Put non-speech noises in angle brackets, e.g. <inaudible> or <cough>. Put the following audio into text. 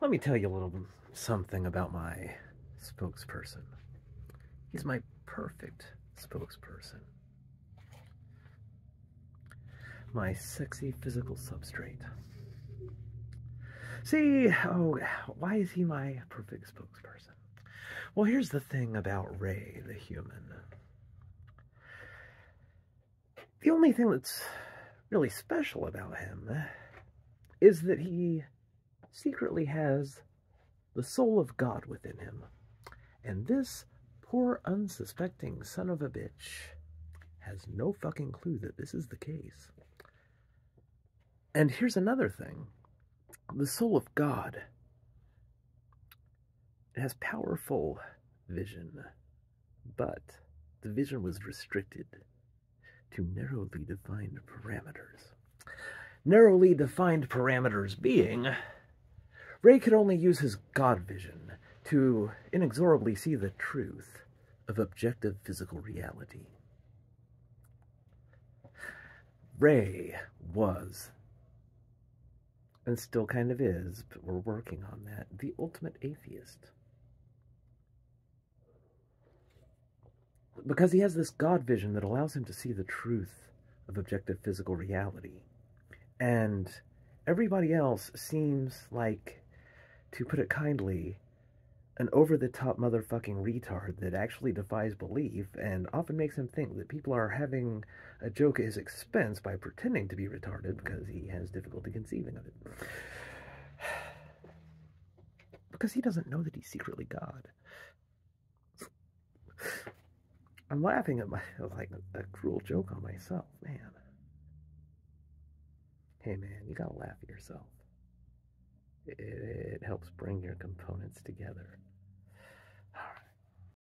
let me tell you a little something about my spokesperson. He's my perfect spokesperson. My sexy physical substrate. See, oh, why is he my perfect spokesperson? Well, here's the thing about Ray, the human. The only thing that's really special about him is that he secretly has the soul of God within him. And this poor unsuspecting son of a bitch has no fucking clue that this is the case. And here's another thing the soul of God has powerful vision, but the vision was restricted to narrowly defined parameters. Narrowly defined parameters being, Ray could only use his God vision to inexorably see the truth of objective physical reality. Ray was, and still kind of is, but we're working on that, the ultimate atheist. Because he has this God vision that allows him to see the truth of objective physical reality. And everybody else seems like, to put it kindly, an over the top motherfucking retard that actually defies belief and often makes him think that people are having a joke at his expense by pretending to be retarded because he has difficulty conceiving of it. <sighs> Because he doesn't know that he's secretly God. <sighs> I'm laughing at my like a, cruel joke on myself, man. Hey man, you gotta laugh at yourself. It, it helps bring your components together.